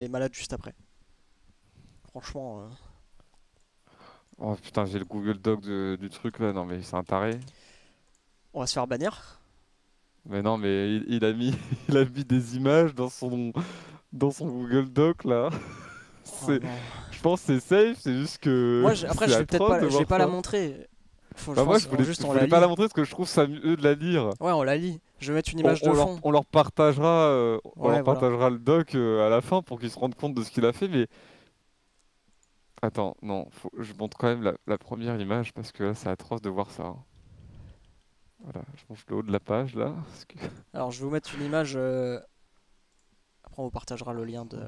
est malade juste après. Franchement. euh, Oh putain, j'ai le Google Doc de- du truc là. Non, mais c'est un taré. On va se faire bannir. Mais non, mais il, il a mis, il a mis des images dans son, dans son Google Doc là. Oh non. je pense que c'est safe, c'est juste que. Moi, je- après, je vais peut-être pas, je vais pas la montrer. Faut, Bah, moi, je voulais, juste je voulais la pas la montrer parce que je trouve ça mieux de la lire. Ouais, on la lit. Je vais mettre une image on de leur, fond. on leur partagera, euh, on Ouais, leur voilà. partagera le doc euh, à la fin pour qu'ils se rendent compte de ce qu'il a fait. Mais attends, non, faut, je montre quand même la, la première image parce que là, c'est atroce de voir ça. hein. Voilà, je montre le haut de la page là. parce que- Alors, je vais vous mettre une image. euh, Après, on vous partagera le lien de.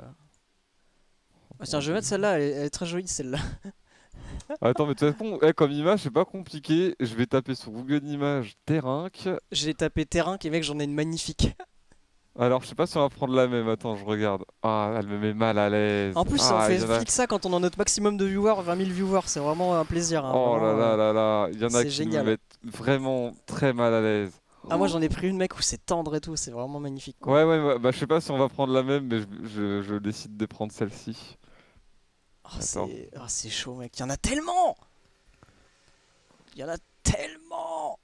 Ah, tiens, je vais mettre celle-là. Elle est très jolie, celle-là. Attends, mais de toute façon, eh, comme image, c'est pas compliqué. Je vais taper sur Google Images Terrinque. J'ai tapé terrain, et mec, j'en ai une magnifique. Alors, je sais pas si on va prendre la même. Attends, je regarde. Ah, elle me met mal à l'aise. En plus, Ah, on fait il y en a- flic ça quand on a notre maximum de viewers, 20 000 viewers. C'est vraiment un plaisir. hein, Oh là là là là, il y en a qui génial. me mettent vraiment très mal à l'aise. Ah, moi, j'en ai pris une, mec, où c'est tendre et tout. C'est vraiment magnifique. quoi. Ouais, ouais, bah je sais pas si on va prendre la même, mais je, je- je décide de prendre celle-ci. Oh, Attends. c'est chaud, mec. Il y en a tellement Il y en a tellement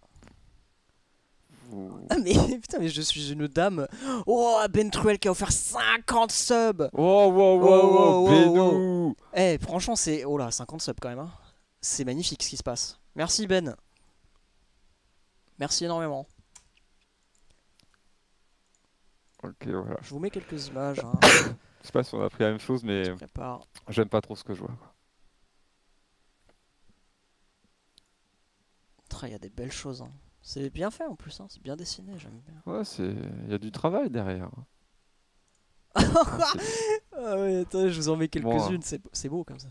Ouh. Ah, mais putain, mais je suis une dame. Oh, Ben Truel qui a offert 50 subs Oh, wow, wow, Wow, Benou Eh, franchement, c'est. Oh là, 50 subs quand même. hein. C'est magnifique ce qui se passe. Merci, Ben. Merci énormément. Ok, voilà. Je vous mets quelques images. Hein. Je sais pas si on a pris la même chose, mais j'aime pas trop ce que je vois. Il y a des belles choses. hein. C'est bien fait en plus. hein. C'est bien dessiné, j'aime bien. Ouais. Il y a du travail derrière. ah ouais, attendez, je vous en mets Bon, quelques-unes. C'est c'est beau comme ça.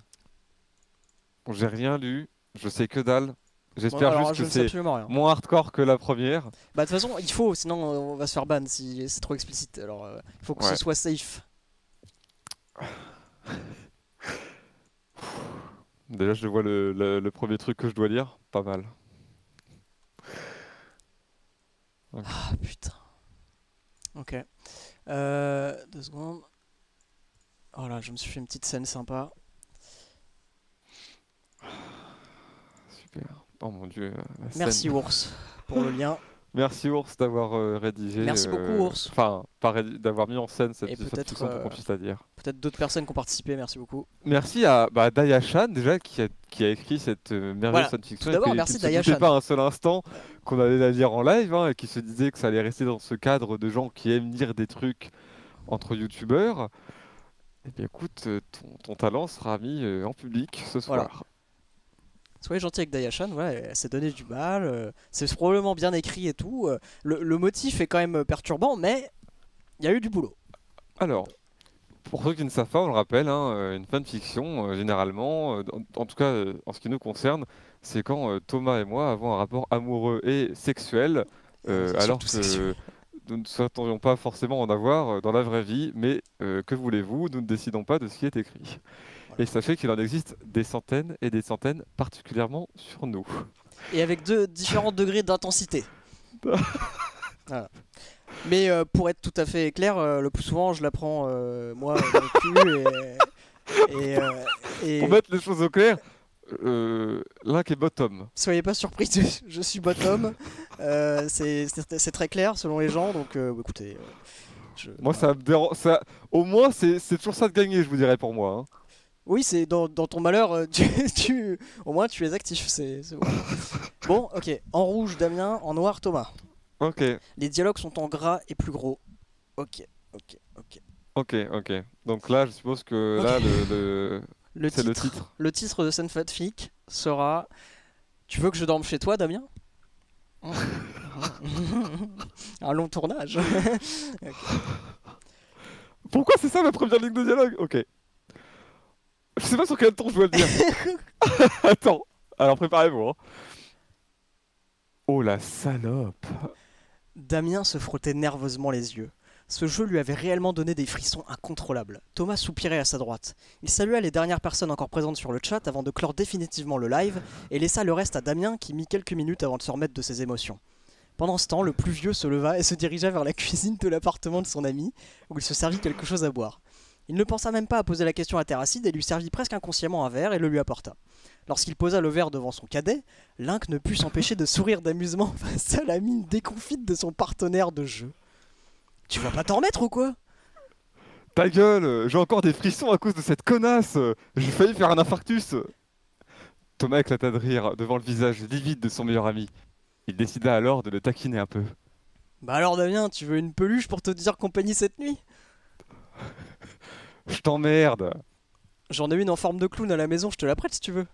Bon, J'ai rien lu, je sais que dalle. Bon, J'espère alors, juste je que c'est moins hardcore que la première. Bah de toute façon, il faut, sinon on va se faire ban si c'est trop explicite. Alors euh, il faut que Ouais. ce soit safe. Déjà, je vois le, le- le premier truc que je dois lire. Pas mal. Ah putain. Ok. Euh, deux secondes. Voilà, je me suis fait une petite scène sympa. Super. Oh mon dieu. la Merci scène. ours pour le lien. Merci Ours d'avoir euh, rédigé. Merci beaucoup, euh, Ours. Enfin, d'avoir mis en scène cette, Et cette pour qu'on euh, puisse la dire. Peut-être d'autres personnes qui ont participé, merci beaucoup. Merci à bah, Daya Chan déjà qui a, qui a écrit cette euh, merveilleuse Voilà. fanfiction d'abord, merci Daya pas un seul instant qu'on allait la lire en live hein, et qui se disait que ça allait rester dans ce cadre de gens qui aiment lire des trucs entre youtubeurs. Eh bien écoute, euh, ton, ton talent sera mis euh, en public ce Voilà. Soyez gentil avec Dayashan, voilà, elle s'est donné du mal. euh, c'est probablement bien écrit et tout. euh, le, le motif est quand même perturbant, mais il y a eu du boulot. Alors, pour ceux qui ne savent pas, on le rappelle, hein, euh, une fanfiction, euh, généralement, euh, en, en tout cas euh, en ce qui nous concerne, c'est quand Thomas et moi avons un rapport amoureux et sexuel, alors que sexuel. nous ne souhaiterions pas forcément en avoir dans la vraie vie, mais que voulez-vous, nous ne décidons pas de ce qui est écrit. Et sachez qu'il en existe des centaines et des centaines, particulièrement sur nous. Et avec deux différents degrés d'intensité. Voilà. Mais euh, pour être tout à fait clair, euh, le plus souvent je la prends euh, moi dans le cul et, et, et Pour mettre les choses au clair, Link est bottom. soyez pas surpris, je suis bottom. C'est- très clair selon les gens, donc écoutez. je- Moi, ça me dérange. Ça... Au moins, c'est c'est toujours ça de gagner, je vous dirais, pour moi. hein. Oui, c'est dans, dans ton malheur, euh, tu, tu- au moins tu es actif. C'est bon. bon, ok. En rouge, Damien. En noir, Thomas. Ok, Les dialogues sont en gras et plus gros. Ok, ok, ok. ok, ok. Donc là, je suppose que là, le, le- Le c'est titre, le titre. le titre de scène flic sera Tu veux que je dorme chez toi, Damien? Un long tournage. Pourquoi c'est ça ma première ligne de dialogue? Ok. Je sais pas sur quel ton je dois le dire. Attends. Alors préparez-vous. hein. Oh la salope. Damien se frottait nerveusement les yeux. Ce jeu lui avait réellement donné des frissons incontrôlables. Thomas soupirait à sa droite. Il salua les dernières personnes encore présentes sur le chat avant de clore définitivement le live et laissa le reste à Damien qui mit quelques minutes avant de se remettre de ses émotions. Pendant ce temps, le plus vieux se leva et se dirigea vers la cuisine de l'appartement de son ami où il se servit quelque chose à boire. Il ne pensa même pas à poser la question à Terracide et lui servit presque inconsciemment un verre et le lui apporta. Lorsqu'il posa le verre devant son cadet, Link ne put s'empêcher de sourire d'amusement face à la mine déconfite de son partenaire de jeu. Tu vas pas t'en remettre ou quoi Ta gueule, j'ai encore des frissons à cause de cette connasse. J'ai failli faire un infarctus. Thomas éclata de rire devant le visage livide de son meilleur ami. Il décida alors de le taquiner un peu. Bah alors Damien, tu veux une peluche pour te dire compagnie cette nuit? Je t'emmerde. J'en ai une en forme de clown à la maison, je te la prête si tu veux.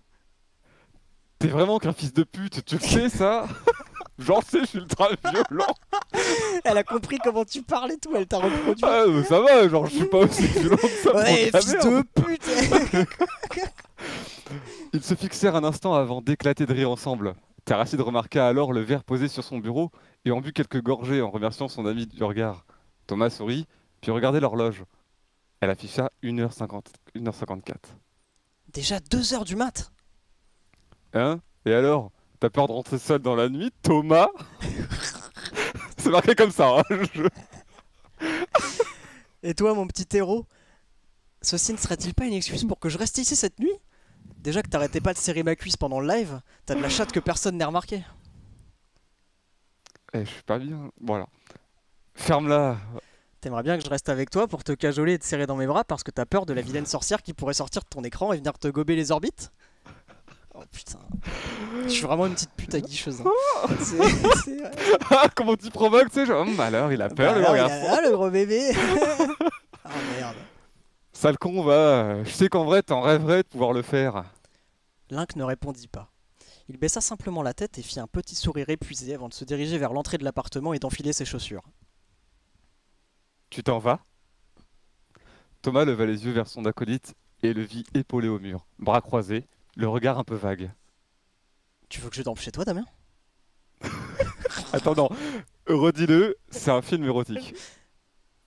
T'es vraiment qu'un fils de pute, tu le sais ça? J'en sais, je suis ultra violent. Elle a compris comment tu parles et tout, elle t'a reproduit. Ah, mais ça va, genre je suis pas aussi violent que ça. ouais, fils de pute Ils se fixèrent un instant avant d'éclater de rire ensemble. Terracide remarqua alors le verre posé sur son bureau et en but quelques gorgées en remerciant son ami du regard. Thomas sourit, puis regardait l'horloge. Elle afficha 1h50, 1h54. Déjà 2 heures du mat Hein? Et alors? T'as peur de rentrer seul dans la nuit, Thomas? C'est marqué comme ça, hein, Et toi, mon petit héros? Ceci ne serait-il pas une excuse pour que je reste ici cette nuit? Déjà que t'arrêtais pas de serrer ma cuisse pendant le live, t'as de la chatte que personne n'ait remarqué. Eh, je suis pas bien. Voilà. Ferme-la. T'aimerais bien que je reste avec toi pour te cajoler et te serrer dans mes bras parce que t'as peur de la vilaine sorcière qui pourrait sortir de ton écran et venir te gober les orbites? Oh putain. Je suis vraiment une petite pute aguicheuse. hein. C'est- c'est- Ah, comment tu provoques, tu sais genre, hum, alors, il a peur, Bah le gros garçon. Ah, le gros bébé Ah merde. Sale con, va. Je sais qu'en vrai, t'en rêverais de pouvoir le faire. Link ne répondit pas. Il baissa simplement la tête et fit un petit sourire épuisé avant de se diriger vers l'entrée de l'appartement et d'enfiler ses chaussures. Tu t'en vas? Thomas leva les yeux vers son acolyte et le vit épaulé au mur, bras croisés, le regard un peu vague. Tu veux que je dorme chez toi, Damien? Attends, non. Redis-le, c'est un film érotique.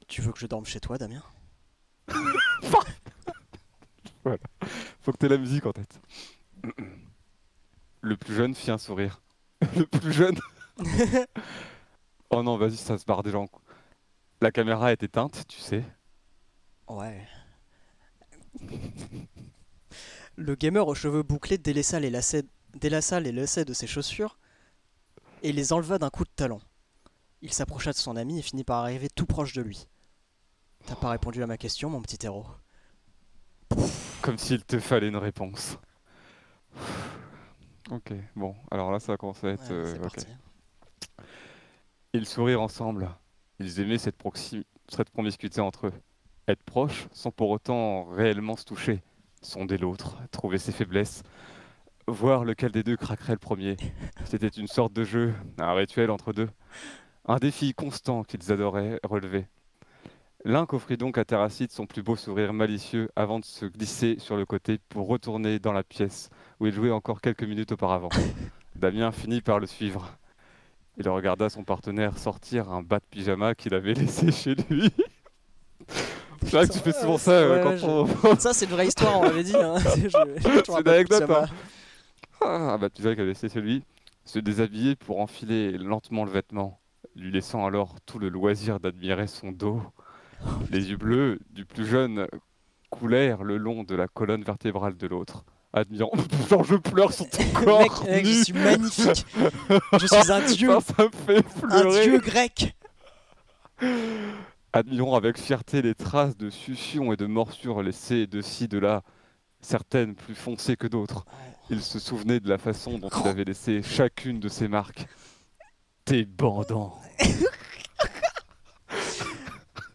Tu veux que je dorme chez toi, Damien? Faut que t'aies la musique en tête. Le plus jeune fit un sourire. Le plus jeune Oh non, vas-y, ça se barre déjà en cou- La caméra est éteinte, tu sais. Ouais. Le gamer aux cheveux bouclés délaissa les lacets, délaça les lacets de ses chaussures et les enleva d'un coup de talon. Il s'approcha de son ami et finit par arriver tout proche de lui. T'as pas répondu à ma question, mon petit héros. Comme s'il te fallait une réponse. Ok, bon, alors là ça va commencer à être... Ouais, euh. Ils sourirent ensemble. Ils aimaient cette, proxi- cette promiscuité entre eux. Être proches sans pour autant réellement se toucher. Sonder l'autre, trouver ses faiblesses, voir lequel des deux craquerait le premier. C'était une sorte de jeu, un rituel entre deux. Un défi constant qu'ils adoraient relever. L'un offrit donc à Terracide son plus beau sourire malicieux avant de se glisser sur le côté pour retourner dans la pièce où il jouait encore quelques minutes auparavant. Damien finit par le suivre. Il regarda son partenaire sortir un bas de pyjama qu'il avait laissé chez lui. C'est vrai que tu fais souvent ça Ouais, quand on... Ça, c'est une vraie histoire, on l'avait dit. Hein. Je- je- C'est une anecdote, hein. Ah, un bas de pyjama qu'il avait laissé chez lui. Se déshabiller pour enfiler lentement le vêtement, lui laissant alors tout le loisir d'admirer son dos. Les yeux bleus du plus jeune coulèrent le long de la colonne vertébrale de l'autre, admirant. Genre, je pleure sur ton corps. Mec, mec, je suis magnifique. Je suis un dieu, Ça, ça me fait un dieu grec. Admirons avec fierté les traces de succion et de morsures laissées de ci, de là, certaines plus foncées que d'autres. Il se souvenait de la façon dont il avait laissé chacune de ces marques. T'es bandant.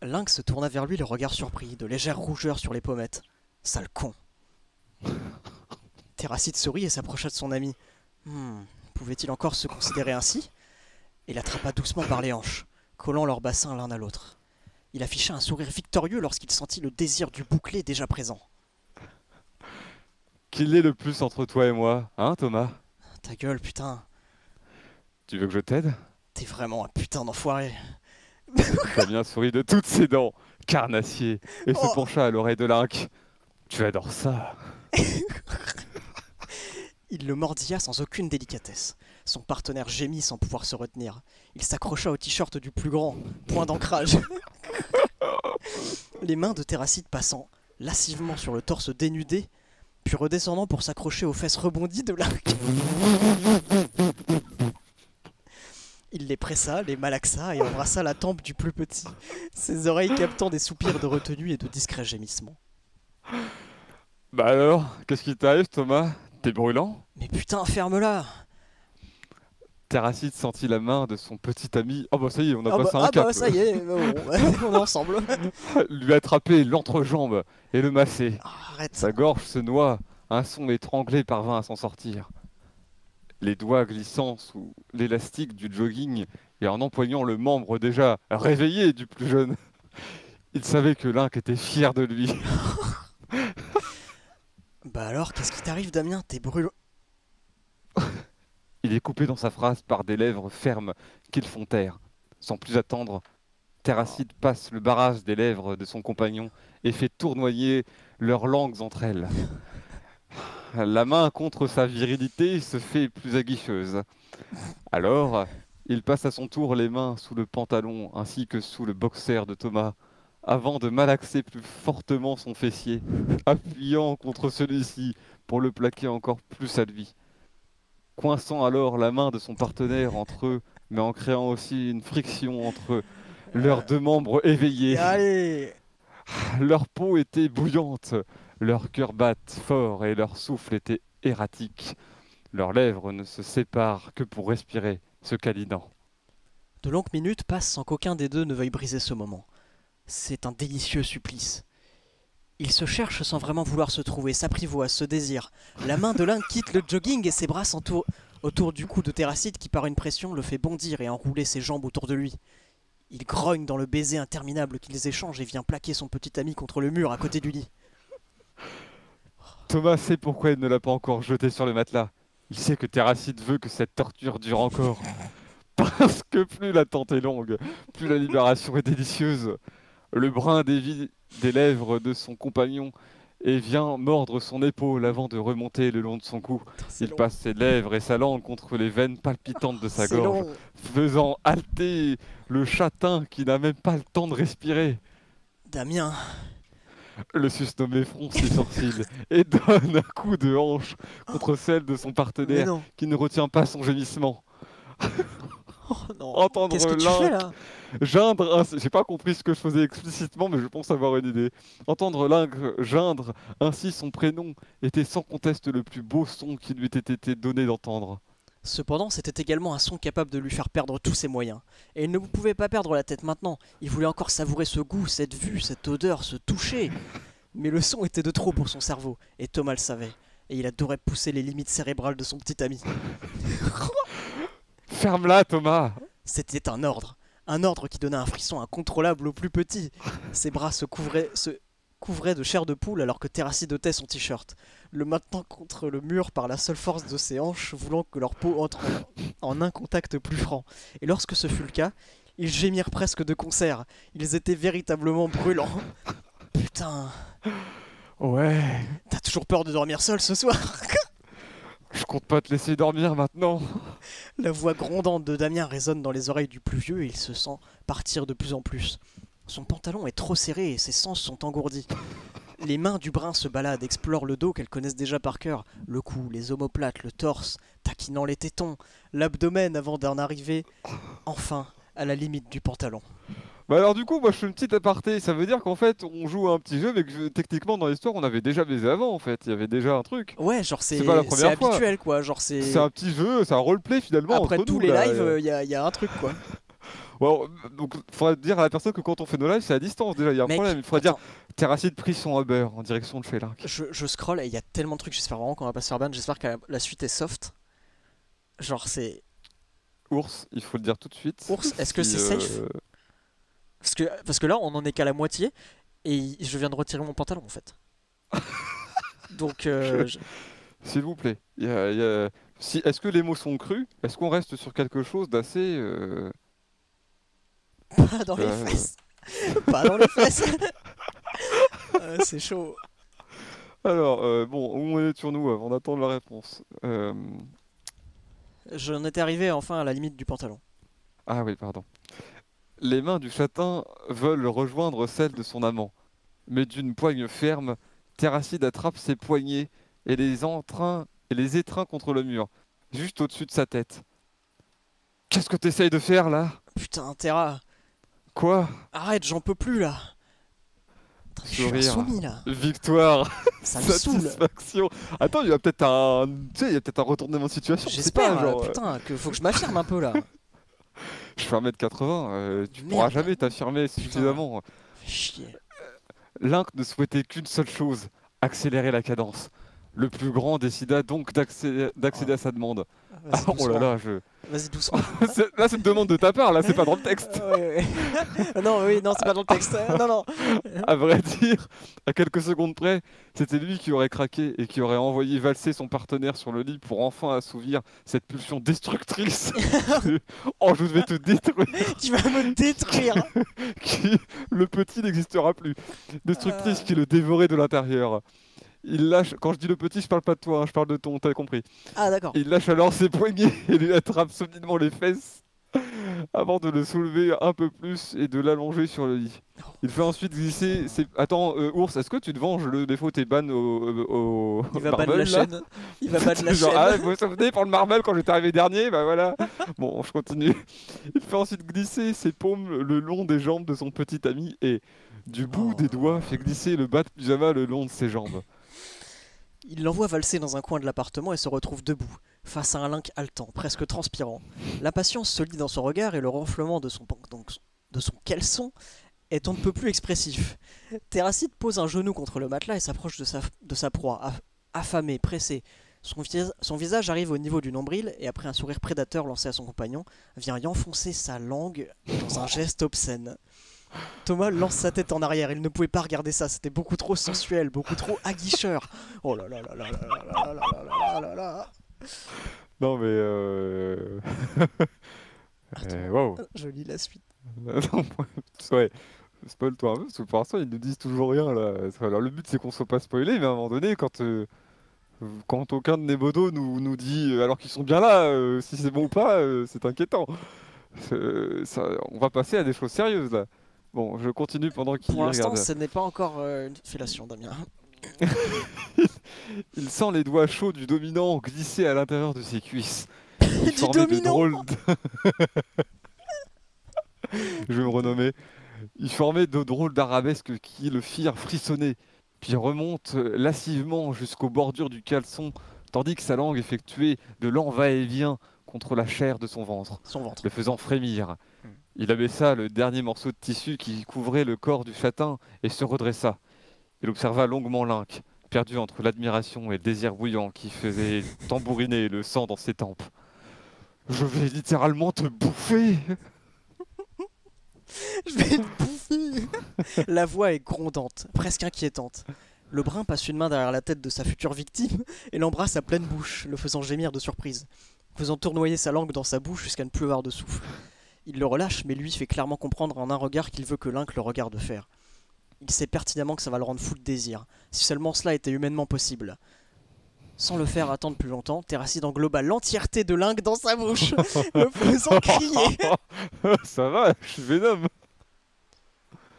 Lynx se tourna vers lui, le regard surpris, de légères rougeurs sur les pommettes. Sale con. Terracide sourit et s'approcha de son ami. Hmm, pouvait-il encore se considérer ainsi? Et l'attrapa doucement par les hanches, collant leurs bassins l'un à l'autre. Il afficha un sourire victorieux lorsqu'il sentit le désir du bouclé déjà présent. Qu'il est le plus entre toi et moi, hein Thomas? Ta gueule, putain, Tu veux que je t'aide? T'es vraiment un putain d'enfoiré. Damien sourit de toutes ses dents, carnassier, et se Oh. pencha à l'oreille de Link. Tu adores ça Il le mordilla sans aucune délicatesse. Son partenaire gémit sans pouvoir se retenir. Il s'accrocha au t-shirt du plus grand, point d'ancrage. Les mains de Terracide passant lascivement sur le torse dénudé, puis redescendant pour s'accrocher aux fesses rebondies de l'arc. Il les pressa, les malaxa et embrassa la tempe du plus petit, ses oreilles captant des soupirs de retenue et de discrets gémissements. Bah alors, qu'est-ce qui t'arrive, Thomas? T'es brûlant Mais putain, ferme-la Terracide sentit la main de son petit ami. Oh bah ça y est, on a Ah passé bah, un ah cap. bah, ça y est, bon, on est ensemble. Lui attraper l'entrejambe et le masser. Arrête. Sa gorge se noie, un son étranglé parvint à s'en sortir. Les doigts glissant sous l'élastique du jogging et en empoignant le membre déjà réveillé du plus jeune, il savait que Link était fier de lui. Bah alors, qu'est-ce qui t'arrive, Damien? T'es brûlant. Il est coupé dans sa phrase par des lèvres fermes qui le font taire. Sans plus attendre, Terracide passe le barrage des lèvres de son compagnon et fait tournoyer leurs langues entre elles. La main contre sa virilité se fait plus aguicheuse. Alors, il passe à son tour les mains sous le pantalon ainsi que sous le boxer de Thomas, avant de malaxer plus fortement son fessier, appuyant contre celui-ci pour le plaquer encore plus à lui coinçant alors la main de son partenaire entre eux, mais en créant aussi une friction entre leurs deux membres éveillés. Allez Leur peau était bouillante, leurs cœurs battent fort et leur souffle était erratique. Leurs lèvres ne se séparent que pour respirer, se câlinant. De longues minutes passent sans qu'aucun des deux ne veuille briser ce moment. C'est un délicieux supplice. Ils se cherchent sans vraiment vouloir se trouver, s'apprivoisent, se désirent. La main de l'un quitte le jogging et ses bras s'entourent autour du cou de Terracide qui par une pression le fait bondir et enrouler ses jambes autour de lui. Il grogne dans le baiser interminable qu'ils échangent et vient plaquer son petit ami contre le mur à côté du lit. Thomas sait pourquoi il ne l'a pas encore jeté sur le matelas. Il sait que Terracide veut que cette torture dure encore. Parce que plus l'attente est longue, plus la libération est délicieuse. Le brin dévie des lèvres de son compagnon et vient mordre son épaule avant de remonter le long de son cou. Il long. passe ses lèvres et sa langue contre les veines palpitantes de sa gorge, long. faisant halter le châtain qui n'a même pas le temps de respirer. Damien, Le susnommé fronce les sourcils et donne un coup de hanche contre celle de son partenaire qui ne retient pas son gémissement. Oh non. Entendre Qu'est-ce que tu l'un- fais là? Geindre, ainsi- j'ai pas compris ce que je faisais explicitement, mais je pense avoir une idée. Entendre l'ingre geindre ainsi son prénom était sans conteste le plus beau son qui lui ait été donné d'entendre. Cependant, c'était également un son capable de lui faire perdre tous ses moyens. Et il ne pouvait pas perdre la tête maintenant. Il voulait encore savourer ce goût, cette vue, cette odeur, ce toucher. Mais le son était de trop pour son cerveau, et Thomas le savait. Et il adorait pousser les limites cérébrales de son petit ami. Ferme-la, Thomas C'était un ordre. Un ordre qui donnait un frisson incontrôlable au plus petit. Ses bras se couvraient, se couvraient de chair de poule alors que Terracide ôtait son t-shirt, le maintenant contre le mur par la seule force de ses hanches, voulant que leur peau entre en, en un contact plus franc. Et lorsque ce fut le cas, ils gémirent presque de concert. Ils étaient véritablement brûlants. Putain, Ouais, t'as toujours peur de dormir seul ce soir je compte pas te laisser dormir maintenant. La voix grondante de Damien résonne dans les oreilles du plus vieux et il se sent partir de plus en plus. Son pantalon est trop serré et ses sens sont engourdis. Les mains du brun se baladent, explorent le dos qu'elles connaissent déjà par cœur, le cou, les omoplates, le torse, taquinant les tétons, l'abdomen avant d'en arriver, enfin, à la limite du pantalon. Bah alors du coup, moi je fais une petite aparté, ça veut dire qu'en fait on joue à un petit jeu, mais que techniquement dans l'histoire on avait déjà baisé avant en fait, il y avait déjà un truc. Ouais, genre c'est C'est pas la c'est première fois. habituel quoi, genre c'est... C'est un petit jeu, c'est un roleplay finalement Après entre tous nous, les là. lives, il y, a- y a un truc quoi. Bon, donc faudrait dire à la personne que quand on fait nos lives c'est à distance déjà, il y a un Mec, problème, il faudrait dire Terracide pris son Uber en direction de chez Link. je, je scroll et il y a tellement de trucs, j'espère vraiment qu'on va pas se faire ban, j'espère que la, la suite est soft. Genre c'est... Ours, il faut le dire tout de suite. Ours, est-ce que c'est euh, safe Parce que, parce que là, on en est qu'à la moitié et je viens de retirer mon pantalon en fait. Donc, euh, je- S'il vous plaît. y a- il y a- Si, Est-ce que les mots sont crus? Est-ce qu'on reste sur quelque chose d'assez... euh, pas dans les Euh. fesses. pas dans les fesses. Euh, c'est chaud. Alors, euh, bon, où on est sur nous avant d'attendre la réponse Euh, J'en étais arrivé enfin à la limite du pantalon. Ah oui, pardon. Les mains du châtain veulent rejoindre celles de son amant. Mais d'une poigne ferme, Terracide attrape ses poignets et les, entrain, et les étreint contre le mur, juste au-dessus de sa tête. Qu'est-ce que t'essayes de faire là? Putain, Terra, Quoi? Arrête, j'en peux plus là. Putain, Je suis Sourire. insoumis là. Victoire Ça me saoule. Satisfaction Attends, il y a peut-être un... Tu sais, il y a peut-être un retournement de situation. J'espère, genre, euh, putain, que faut que je m'affirme un peu là. Je fais 1m80, euh, tu Merde. pourras jamais t'affirmer suffisamment. Chier. Link ne souhaitait qu'une seule chose, accélérer la cadence. Le plus grand décida donc d'accé- d'accéder à sa demande. Vas-y, Ah, oh là là, je... Vas-y doucement. Là c'est une demande de ta part, là c'est pas dans le texte. Ah, ouais, ouais. non, oui, non, c'est pas dans le texte. Non, non. À vrai dire, à quelques secondes près, c'était lui qui aurait craqué et qui aurait envoyé valser son partenaire sur le lit pour enfin assouvir cette pulsion destructrice. oh, je vais te détruire. Tu vas me détruire. Qui, le petit n'existera plus. Destructrice Euh. qui le dévorait de l'intérieur. Il lâche, quand je dis le petit, je parle pas de toi, hein, je parle de ton, t'as compris. Ah, d'accord. Il lâche alors ses poignets et lui attrape solidement les fesses avant de le soulever un peu plus et de l'allonger sur le lit. Il fait ensuite glisser ses... Attends, euh, ours, est-ce que tu te venges le défaut tes ban au, au, Il va ban la chaîne. Il va ban la Genre, chaîne. ah, vous vous souvenez pour le Marvel quand j'étais arrivé dernier Bah voilà. Bon, je continue. Il fait ensuite glisser ses paumes le long des jambes de son petit ami et, du bout Oh. des doigts, fait glisser le bas de pyjama le long de ses jambes. Il l'envoie valser dans un coin de l'appartement et se retrouve debout, face à un Link haletant, presque transpirant. L'impatience se lit dans son regard et le renflement de son, de son caleçon est on ne peut plus expressif. Terracide pose un genou contre le matelas et s'approche de sa, proie, aff- affamé, pressé. Son visage arrive au niveau du nombril et après un sourire prédateur lancé à son compagnon, vient y enfoncer sa langue dans un geste obscène. Thomas lance sa tête en arrière, il ne pouvait pas regarder ça, c'était beaucoup trop sensuel, beaucoup trop aguicheur. Oh là là là là là là là là là là. Non mais euh... Attends. euh, Waouh. Je lis la suite. Non, ouais. Spoil-toi un peu, parce que pour l'instant, ils nous disent toujours rien, là. Alors, le but, c'est qu'on soit pas spoilé, mais à un moment donné, quand, euh, quand aucun de Nebodo nous, nous dit, euh, alors qu'ils sont bien là, euh, si c'est bon ou pas, euh, c'est inquiétant. Euh, ça, on va passer à des choses sérieuses, là. Bon, je continue pendant qu'il Pour l'instant, ce n'est pas encore euh, une fellation, Damien. Il sent les doigts chauds du dominant glisser à l'intérieur de ses cuisses. Du formait de dominant Je vais me renommer. Il formait de drôles d'arabesques qui le firent frissonner, puis remonte lascivement jusqu'aux bordures du caleçon, tandis que sa langue effectuait de lents va-et-vient contre la chair de son ventre, Son ventre. le faisant frémir. Il abaissa le dernier morceau de tissu qui couvrait le corps du châtain et se redressa. Il observa longuement Link, perdu entre l'admiration et le désir bouillant qui faisait tambouriner le sang dans ses tempes. Je vais littéralement te bouffer Je vais te bouffer La voix est grondante, presque inquiétante. Le brun passe une main derrière la tête de sa future victime et l'embrasse à pleine bouche, le faisant gémir de surprise, faisant tournoyer sa langue dans sa bouche jusqu'à ne plus avoir de souffle. Il le relâche, mais lui fait clairement comprendre en un regard qu'il veut que Link le regarde faire. Il sait pertinemment que ça va le rendre fou de désir, si seulement cela était humainement possible. Sans le faire attendre plus longtemps, Terracide engloba l'entièreté de Link dans sa bouche, le faisant crier. Ça va, je suis Venom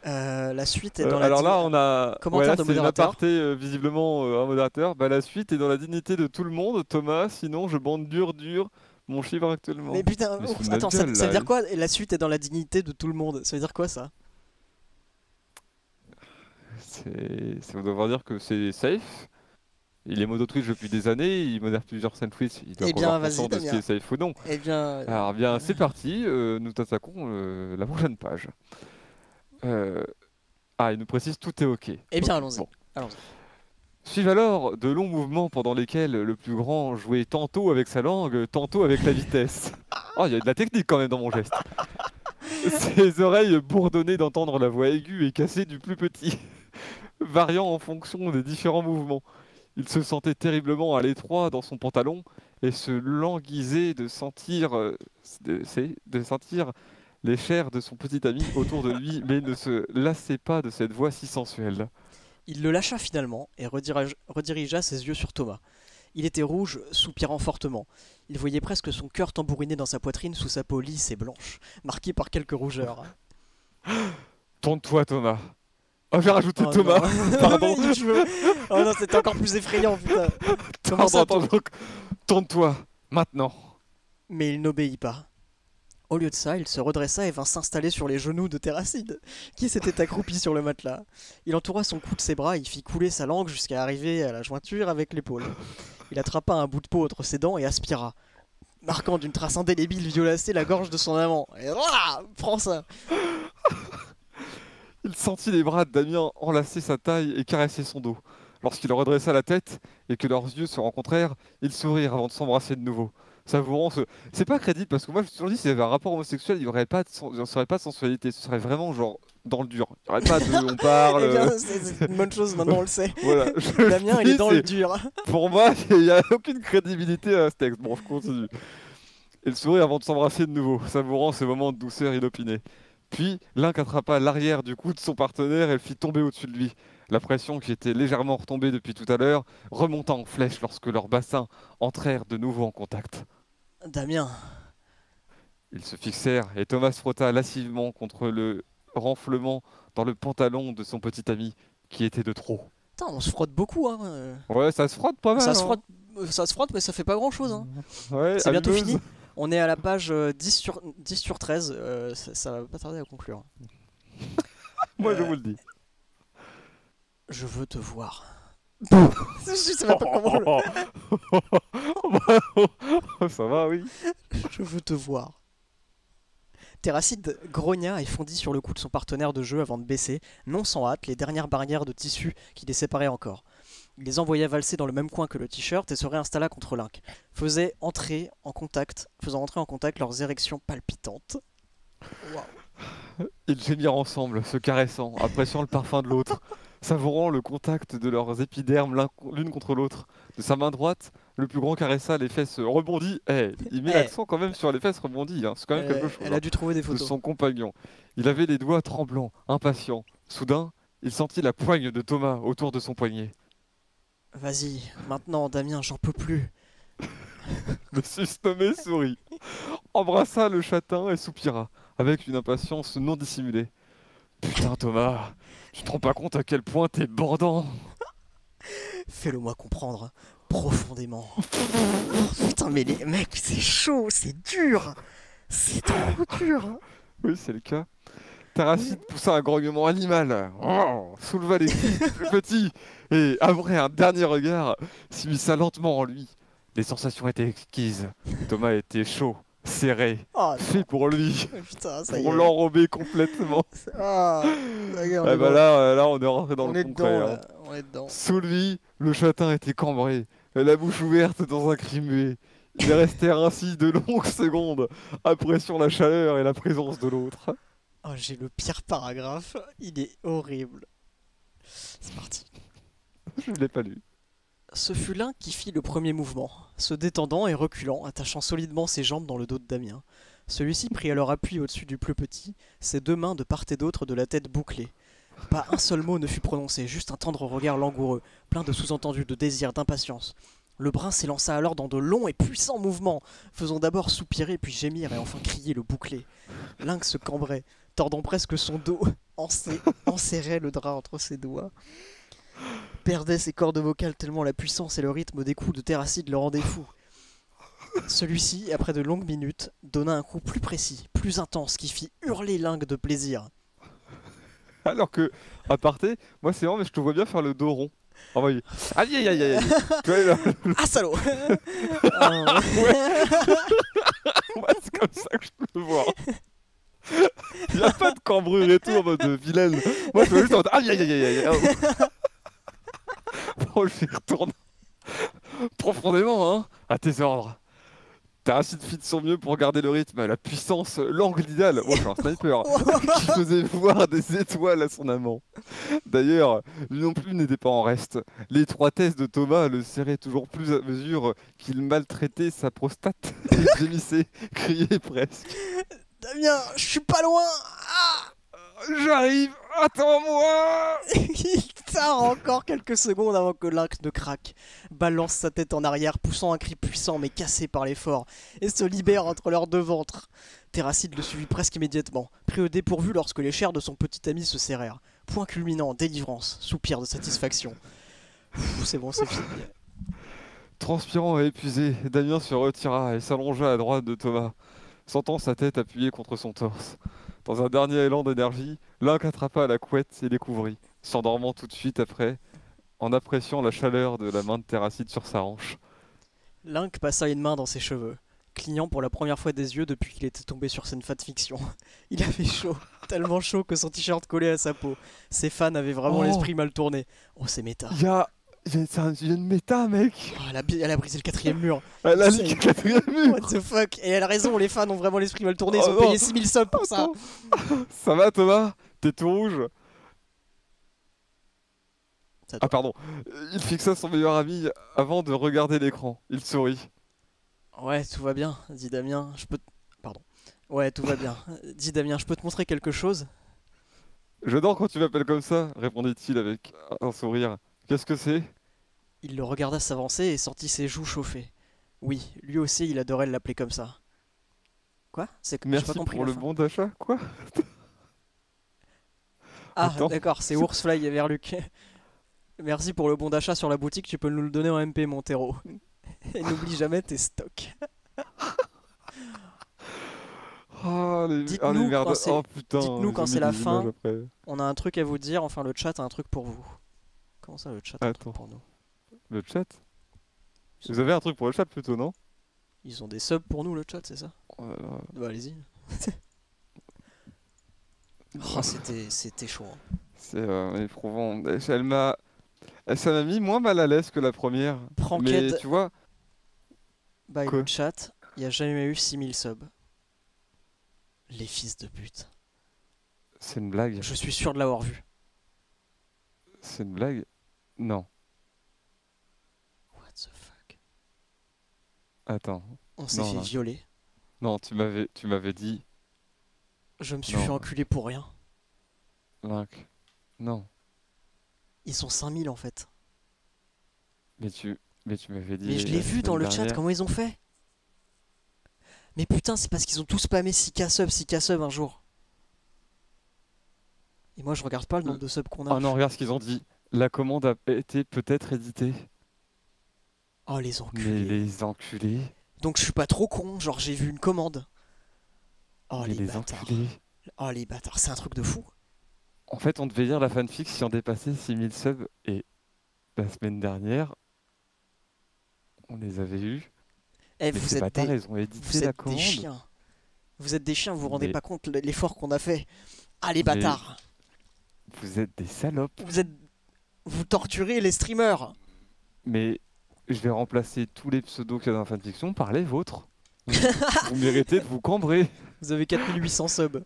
Euh, la suite est Euh, dans la Alors là, on a. Commentaire là, de c'est une modérateur. aparté, euh, visiblement un modérateur. Bah, la suite est dans la dignité de tout le monde, Thomas. Sinon, je bande dur, dur mon chiffre actuellement. Mais putain, Mais attends, ça, gueule, ça veut dire quoi? Et la suite est dans la dignité de tout le monde. Ça veut dire quoi ça? C'est, ça veut dire que c'est safe. Il est modo Twitch depuis des années, il modère plusieurs scènes Twitch, il doit Eh bien, avoir vas-y, de ce qui Damien. est safe ou non. Eh bien, Alors bien, c'est parti, euh, nous attaquons euh, la prochaine page. Euh, Ah, il nous précise tout est ok. Eh bien, Ok, allons-y. bon. Allons-y. Suivent alors de longs mouvements pendant lesquels le plus grand jouait tantôt avec sa langue, tantôt avec la vitesse. Oh, il y a de la technique quand même dans mon geste. Ses oreilles bourdonnaient d'entendre la voix aiguë et cassée du plus petit, variant en fonction des différents mouvements. Il se sentait terriblement à l'étroit dans son pantalon et se languisait de sentir, de, de sentir les chairs de son petit ami autour de lui, mais ne se lassait pas de cette voix si sensuelle. Il le lâcha finalement et redirige- redirigea ses yeux sur Thomas. Il était rouge, soupirant fortement. Il voyait presque son cœur tambouriner dans sa poitrine sous sa peau lisse et blanche, marquée par quelques rougeurs. Tourne-toi, Thomas. Oh, j'ai rajouté Oh Thomas. non. Pardon. Cheveux. Oh non, c'était encore plus effrayant, putain. Comment Pardon, Tourne-toi, maintenant. Mais il n'obéit pas. Au lieu de ça, il se redressa et vint s'installer sur les genoux de Terracide, qui s'était accroupi sur le matelas. Il entoura son cou de ses bras et fit couler sa langue jusqu'à arriver à la jointure avec l'épaule. Il attrapa un bout de peau entre ses dents et aspira, marquant d'une trace indélébile violacée la gorge de son amant. Et voilà Prends ça Il sentit les bras de Damien enlacer sa taille et caresser son dos. Lorsqu'il redressa la tête et que leurs yeux se rencontrèrent, ils sourirent avant de s'embrasser de nouveau. Savourant ce. C'est pas crédible parce que moi je me suis toujours dit s'il y avait un rapport homosexuel, il n'y aurait pas de, il pas de sensualité. Ce serait vraiment genre dans le dur. Il n'y aurait pas de. On parle. Eh euh, c'est une bonne chose, maintenant on le sait. Voilà. Je Damien, il dis, est dans le dur. Pour moi, il n'y a aucune crédibilité à ce texte. Bon, je continue. Il sourit avant de s'embrasser de nouveau, savourant ce moment de douceur inopinée. Puis, l'un qu'attrapa l'arrière du cou de son partenaire et le fit tomber au-dessus de lui. La pression qui était légèrement retombée depuis tout à l'heure remonta en flèche lorsque leurs bassins entrèrent de nouveau en contact. Damien, Ils se fixèrent et Thomas frotta lascivement contre le renflement dans le pantalon de son petit ami qui était de trop. putain, on se frotte beaucoup, hein. euh. Ouais, ça se frotte pas mal. Ça se hein. frotte, euh, ça se frotte, mais ça fait pas grand chose, hein. Ouais, C'est bientôt fini. On est à la page euh, 10 sur, 10 sur 13. euh, ça, ça va pas tarder à conclure. Moi, je Euh, vous le dis. Je veux te voir. je sais même pas comment le- Ça va, oui. Je veux te voir. Terracide grogna et fondit sur le cou de son partenaire de jeu avant de baisser, non sans hâte, les dernières barrières de tissu qui les séparaient encore. Il les envoya valser dans le même coin que le t-shirt et se réinstalla contre Link, faisait entrer en contact, faisant entrer en contact leurs érections palpitantes. Waouh. Ils gémirent ensemble, se caressant, appréciant le parfum de l'autre, savourant le contact de leurs épidermes l'une contre l'autre. De sa main droite, le plus grand caressa les fesses rebondies. Eh, il met Eh. l'accent quand même sur les fesses rebondies, hein, c'est quand même Elle, quelque chose. elle hein, a dû trouver des de photos. son compagnon. Il avait les doigts tremblants, impatients. Soudain, il sentit la poigne de Thomas autour de son poignet. Vas-y, maintenant Damien, j'en peux plus. Le susnommé sourit, embrassa le châtain et soupira, avec une impatience non dissimulée. Putain Thomas, tu te rends pas compte à quel point t'es bordant Fais-le moi comprendre profondément. Putain, mais les mecs, c'est chaud, c'est dur. C'est trop dur. Oui, c'est le cas. Taracide poussa un grognement animal, Oh, souleva les cuisses du plus petit, et après un dernier regard, s'immisça lentement en lui. Les sensations étaient exquises. Thomas était chaud, serré, Oh fait pour lui, putain, ça pour l'enrober complètement. Ah, ben dans- là, euh, là, on est rentré dans on le est concret. dedans, hein. On est dedans. Sous lui, le châtain était cambré, la bouche ouverte dans un cri muet. Ils restèrent ainsi de longues secondes, appréciant la chaleur et la présence de l'autre. Oh, j'ai le pire paragraphe. Il est horrible. C'est parti. Je ne l'ai pas lu. Ce fut l'un qui fit le premier mouvement, se détendant et reculant, attachant solidement ses jambes dans le dos de Damien. Celui-ci prit alors appui au-dessus du plus petit, ses deux mains de part et d'autre de la tête bouclée. Pas un seul mot ne fut prononcé, juste un tendre regard langoureux, plein de sous-entendus, de désir, d'impatience. Le brin s'élança alors dans de longs et puissants mouvements, faisant d'abord soupirer puis gémir et enfin crier le bouclé. Lynx se cambrait, tordant presque son dos, enserrait, enserrait le drap entre ses doigts perdait ses cordes vocales tellement la puissance et le rythme des coups de Terracide le rendaient fou. Celui-ci, après de longues minutes, donna un coup plus précis, plus intense, qui fit hurler Link de plaisir. Alors que, à parté, moi c'est marrant, mais je te vois bien faire le dos rond. Envoyé. Aïe aïe aïe aïe aïe. Ah salaud Ah, moi, c'est comme ça que je peux le voir. Il n'y a pas de cambrure et tout en mode vilaine. Moi je vois juste en mode aïe aïe aïe aïe aïe. Bon, je y retourne profondément, hein, à tes ordres. Taracide fit de son mieux pour garder le rythme, la puissance, l'angle idéal. Moi, je suis un sniper. qui faisait voir des étoiles à son amant. D'ailleurs, lui non plus n'était pas en reste. L'étroitesse de Thomas le serrait toujours plus à mesure qu'il maltraitait sa prostate. Il gémissait, criait presque. Damien, je suis pas loin Ah J'arrive, attends-moi Encore quelques secondes avant que Lynx ne craque, balance sa tête en arrière, poussant un cri puissant mais cassé par l'effort, et se libère entre leurs deux ventres. Terracide le suivit presque immédiatement, pris au dépourvu lorsque les chairs de son petit ami se serrèrent. Point culminant, délivrance, soupir de satisfaction. C'est bon, c'est fini. Transpirant et épuisé, Damien se retira et s'allongea à droite de Thomas, sentant sa tête appuyée contre son torse. Dans un dernier élan d'énergie, Link attrapa la couette et les s'endormant tout de suite après, en appréciant la chaleur de la main de Terracide sur sa hanche. Link passa une main dans ses cheveux, clignant pour la première fois des yeux depuis qu'il était tombé sur cette de fiction. Il avait chaud, tellement chaud que son t-shirt collait à sa peau. Ses fans avaient vraiment Oh. l'esprit mal tourné. Oh, c'est méta. Il y a... C'est une méta, mec Oh, elle, a, elle a brisé le quatrième mur. Elle a lié le quatrième mur What the fuck? Et elle a raison, les fans ont vraiment l'esprit mal tourné. Ils Oh ont non. payé 6000 subs pour ça. Ça va, Thomas? T'es tout rouge? Ah, pardon. Il fixa son meilleur ami avant de regarder l'écran. Il sourit. Ouais, tout va bien, dit Damien. Je peux. Pardon. Ouais, tout va bien. Dit Damien, je peux te montrer quelque chose? J'adore quand tu m'appelles comme ça, répondit-il avec un sourire. Qu'est-ce que c'est? Il le regarda s'avancer et sentit ses joues chauffer. Oui, lui aussi, il adorait l'appeler comme ça. Quoi? C'est Merci pas compris pour le fin. bon d'achat, quoi? Ah, d'accord, c'est Oursfly et Verluc. Merci pour le bon d'achat sur la boutique, tu peux nous le donner en MP, Montero. Et n'oublie jamais tes stocks. Oh, les, Dites-nous ah, quand c'est- Oh putain. dites-nous j'ai quand c'est la des fin. après. On a un truc à vous dire, enfin le chat a un truc pour vous. Comment ça, le chat a un truc pour nous? Le chat? Vous avez un truc pour le chat plutôt, non? Ils ont des subs pour nous, le chat, c'est ça? Oh là là. Bah, allez-y. Oh, c'était, c'était chaud. hein. C'est euh, éprouvant. Elle m'a. elle- Ça m'a mis moins mal à l'aise que la première. Mais Pranked tu vois, by le chat, il n'y a jamais eu 6000 subs. Les fils de pute. c'est une blague. Je suis sûr de l'avoir vu. C'est une blague? Non. What the fuck? Attends. On s'est fait non. violer. Non, tu m'avais, tu m'avais dit. Je me suis Non. fait enculer pour rien. Link. Non. Ils sont 5000 en fait. Mais tu, mais tu m'avais dit. Mais je la l'ai vu dans le chat, comment ils ont fait Mais putain, c'est parce qu'ils ont tous spammé 6k subs, 6k subs un jour. Et moi je regarde pas le nombre de subs qu'on a. Oh non, regarde ce qu'ils ont dit. La commande a été peut-être éditée. Oh les Mais enculés. les enculés. Donc je suis pas trop con, genre j'ai vu une commande. Oh mais les, les bâtards. enculés. Oh les bâtards, c'est un truc de fou. En fait, on devait lire la fanfic si on dépassait 6000 subs. Et la semaine dernière, on les avait eus. Eh, Mais vous êtes des, ils ont édité vous la êtes des commande. chiens. Vous êtes des chiens, vous vous rendez Mais- pas compte l'effort qu'on a fait. Ah les Mais- bâtards. Vous êtes des salopes. Vous êtes vous torturez les streamers. Mais je vais remplacer tous les pseudos qu'il y a dans la fanfiction par les vôtres. Vous, vous méritez de vous cambrer. Vous avez 4800 subs.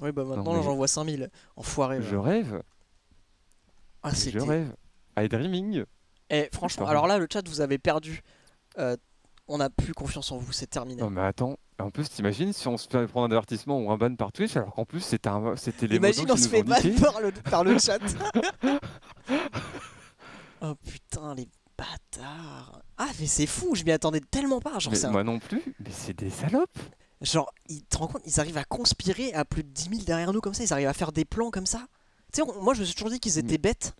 Oui bah maintenant mais- j'en vois 5000. Enfoiré. Je va. rêve. Ah je rêve. I dreaming. Eh franchement, alors là le chat vous avez perdu. Euh, on n'a plus confiance en vous, c'est terminé. Non mais attends. En plus, t'imagines si on se fait prendre un avertissement ou un ban par Twitch alors qu'en plus c'était un... les Imagine on se fait ban par le, par le chat. oh putain les bâtards. Ah mais c'est fou, je m'y attendais tellement pas. Genre, Mais un- moi non plus. Mais c'est des salopes. Genre ils te rends compte, ils arrivent à conspirer à plus de 10 000 derrière nous comme ça, ils arrivent à faire des plans comme ça. Tu sais, moi je me suis toujours dit qu'ils étaient bêtes.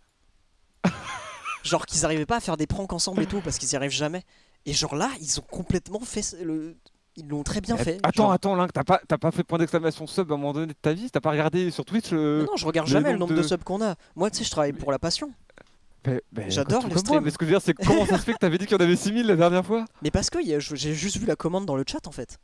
genre qu'ils arrivaient pas à faire des pranks ensemble et tout parce qu'ils y arrivent jamais. Et genre là, ils ont complètement fait le. Ils l'ont très bien fait. Attends, genre- attends, Link, t'as pas, t'as pas fait point d'exclamation sub à un moment donné de ta vie? T'as pas regardé sur Twitch euh, Non, non, je regarde le jamais le nombre de de- subs qu'on a. Moi, tu sais, je travaille pour la passion. J'adore les moi, streams. Mais ce que je veux dire, c'est comment ça se fait que t'avais dit qu'il y en avait 6000 la dernière fois? Mais parce que j'ai juste vu la commande dans le chat en fait.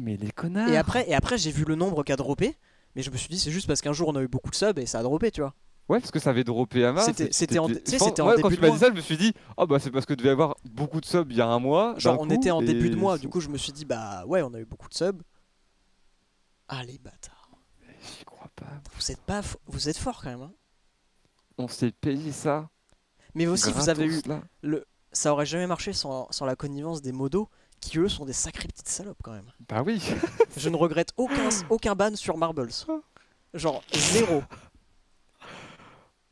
Mais les connards Et après, et après j'ai vu le nombre qu'a droppé. Mais je me suis dit, c'est juste parce qu'un jour on a eu beaucoup de subs et ça a droppé, tu vois. Ouais, parce que ça avait droppé à masse. C'était- en- t'étais- tu sais, je pense- c'était en ouais, Quand tu m'as dit ça, je me suis dit, oh bah c'est parce que devait y avoir beaucoup de subs il y a un mois. Genre, on coup, était en et début de mois, du coup, je me suis dit, bah ouais, on a eu beaucoup de subs. Ah les bâtards. J'y crois pas. Vous êtes pas, vous êtes fort quand même. hein. On s'est payé ça. Mais aussi, vous avez eu, là. le, ça aurait jamais marché sans, sans la connivence des modos, qui eux sont des sacrées petites salopes quand même. Bah oui. Je ne regrette aucun, aucun ban sur Marbles. Genre zéro.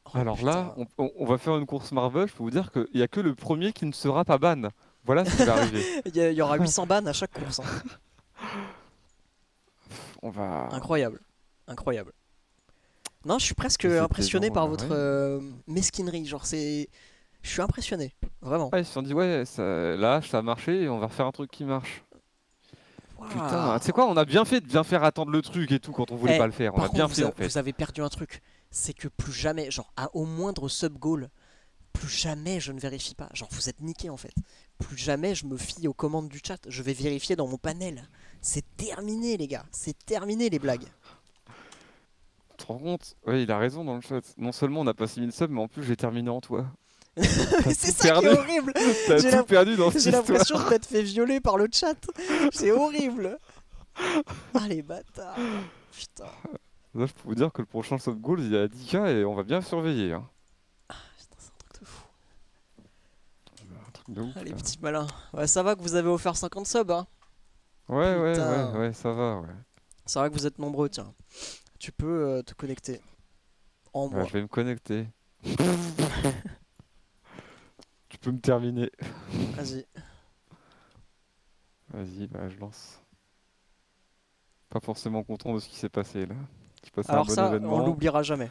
Oh, Alors là, putain. on, on- on va faire une course Marvel. Je peux vous dire qu'il y a que le premier qui ne sera pas ban. Voilà ce qui va arriver. il y, aura 800 bans à chaque course. hein. on va. Incroyable. Incroyable. Non, je suis presque impressionné par votre euh, mesquinerie. Genre, c'est. Je suis impressionné. Vraiment. Ouais, ils se sont dit, ouais, ça, là, ça a marché et on va refaire un truc qui marche. Putain, tu sais quoi, on a bien fait de bien faire attendre le truc et tout quand on voulait Eh, pas le faire. On a bien vous, fait a- en fait. vous avez perdu un truc. C'est que plus jamais, genre, à au moindre sub-goal, plus jamais je ne vérifie pas. Genre, vous êtes niqué en fait. Plus jamais je me fie aux commandes du chat. Je vais vérifier dans mon panel. C'est terminé, les gars. C'est terminé, les blagues. Tu te rends compte? Ouais, il a raison dans le chat. Non seulement on a pas 6000 subs, mais en plus j'ai terminé en toi. C'est ça qui est horrible. T'as J'ai tout perdu dans cette J'ai l'impression de m'être fait violer par le chat. C'est horrible. Ah, les bâtards. Putain. Là, je peux vous dire que le prochain sub goal il est à 10k et on va bien surveiller. Hein. Putain, c'est un truc de fou. Un truc de ouf, Ah, les là. petits malins. Ouais, ça va que vous avez offert 50 subs, hein. Ouais, ouais, Putain. ouais, ouais, ça va, ouais. C'est vrai que vous êtes nombreux, tiens. Tu peux euh, te connecter. En Bah, moi. je vais me connecter. tu peux me terminer. Vas-y. Vas-y, bah je lance. Pas forcément content de ce qui s'est passé là. Passé un bon ça, on événement. l'oubliera jamais.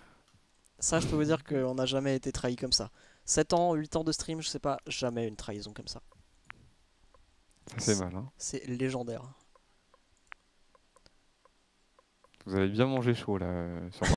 Ça, je peux vous dire qu'on n'a jamais été trahi comme ça. 7 ans, 8 ans de stream, je sais pas, jamais une trahison comme ça. Ça fait mal, hein. C'est légendaire. Vous avez bien mangé chaud là. euh, sur